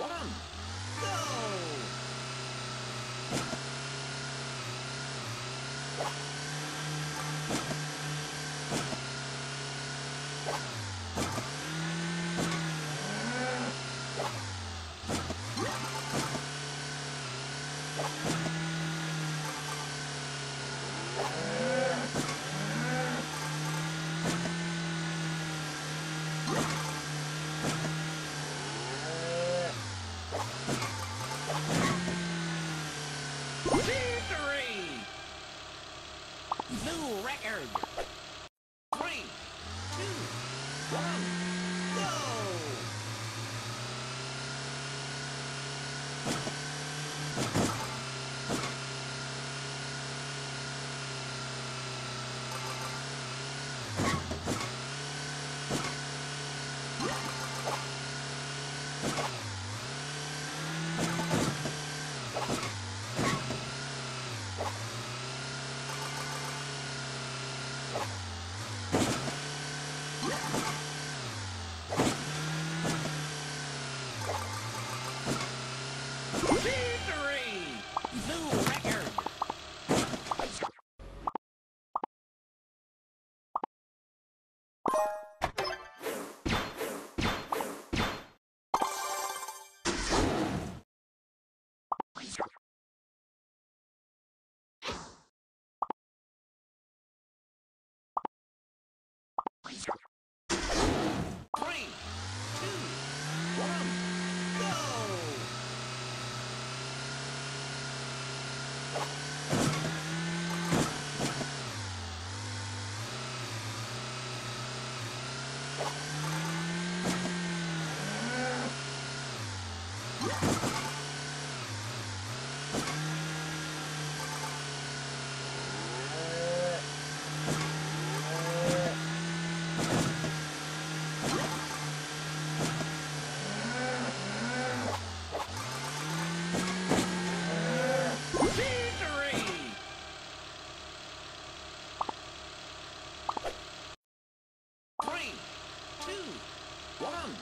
one, go! Victory! New record! Three, two, one, go! Victory! New record! Three, two, one, go! Victory! Three, two, one,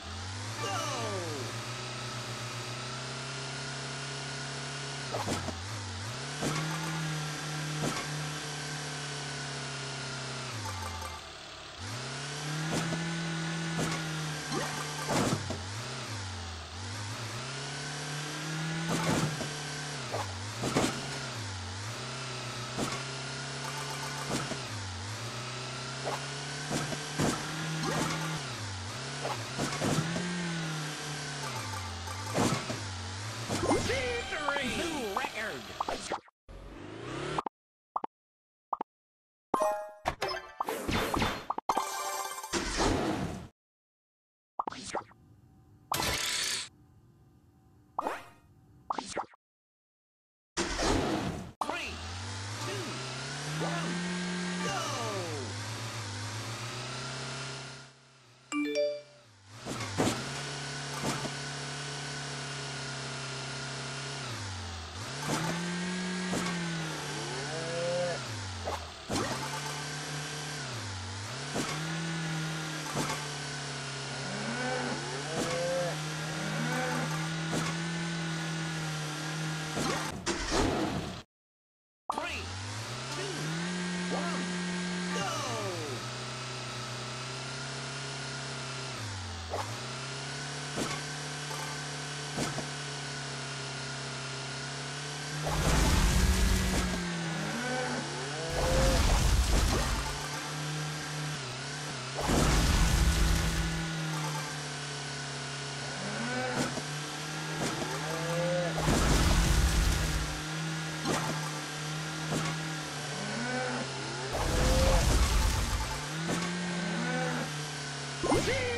Victory!